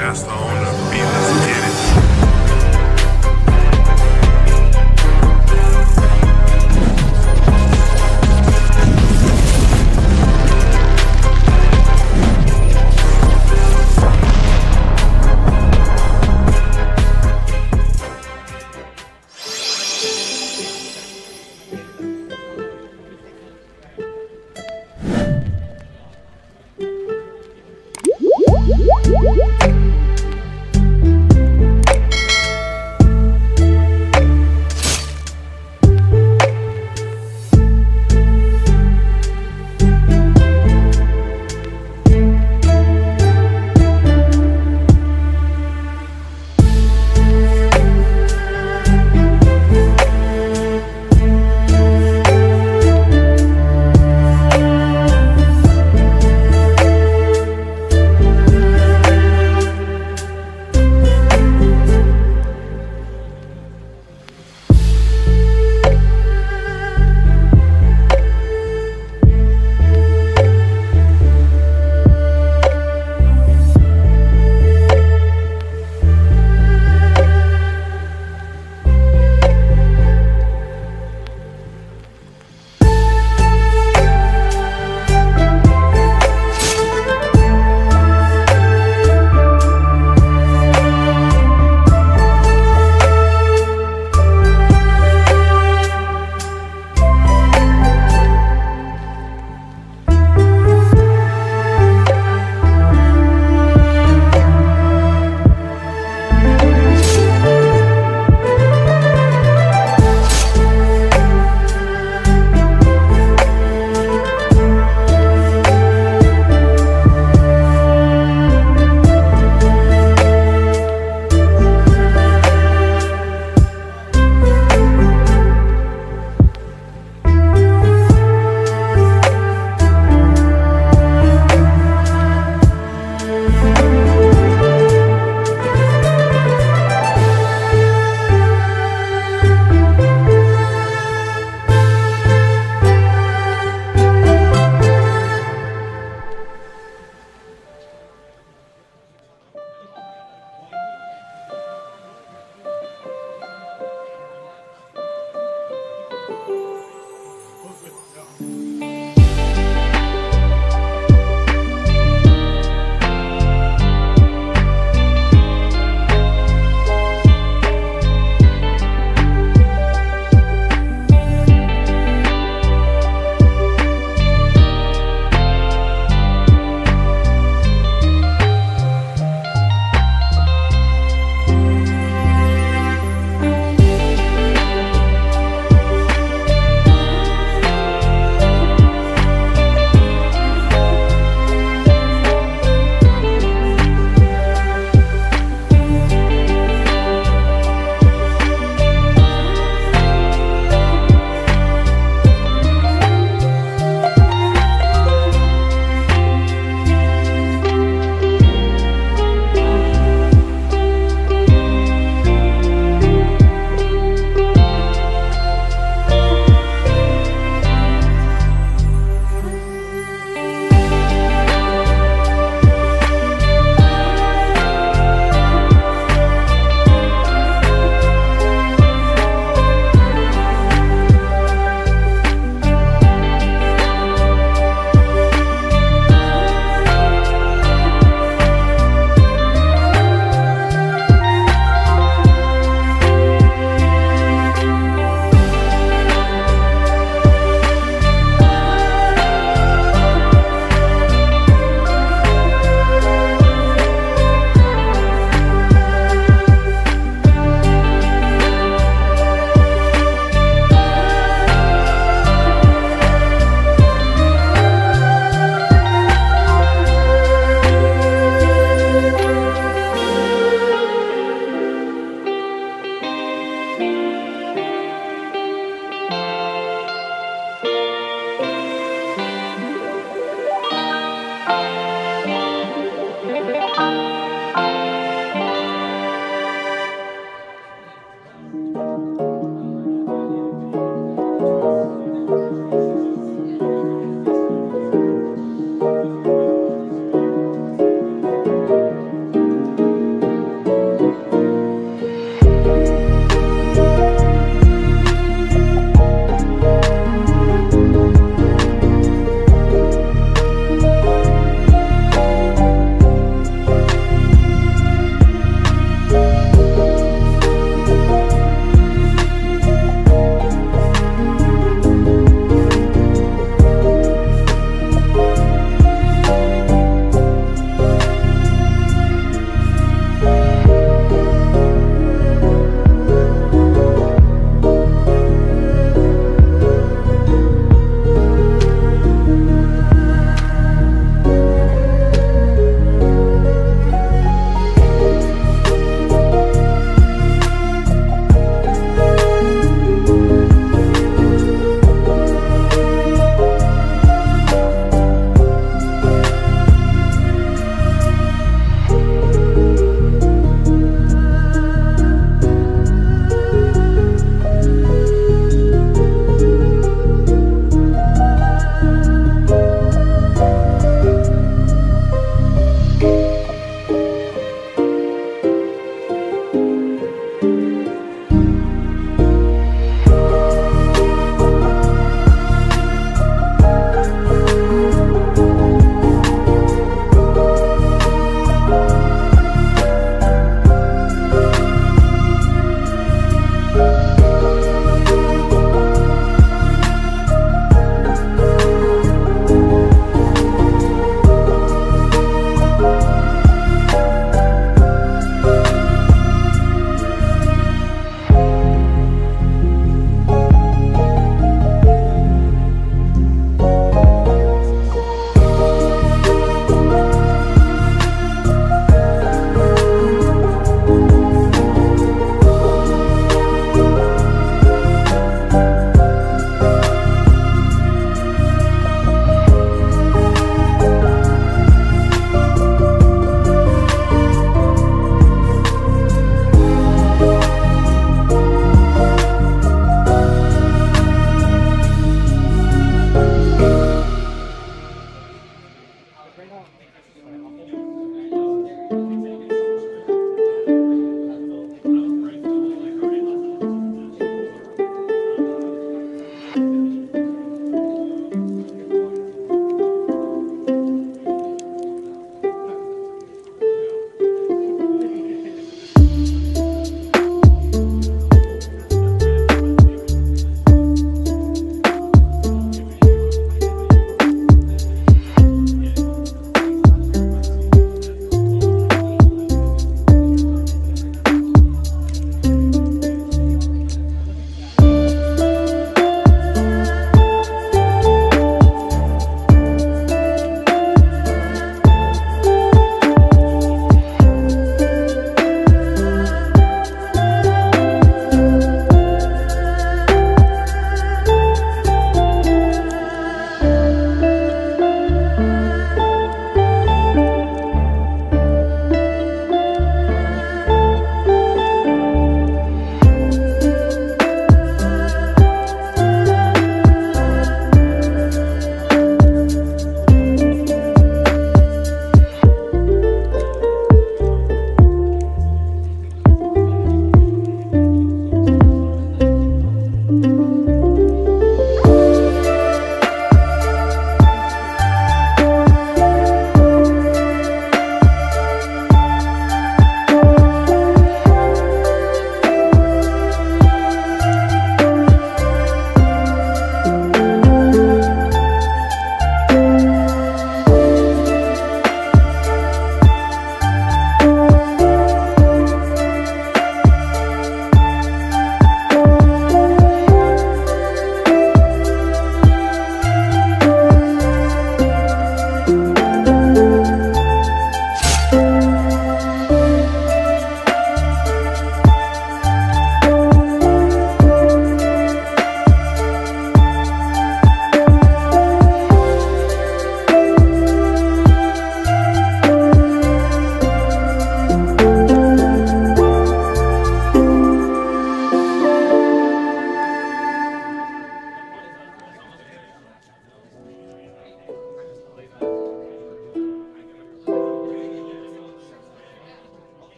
master owner.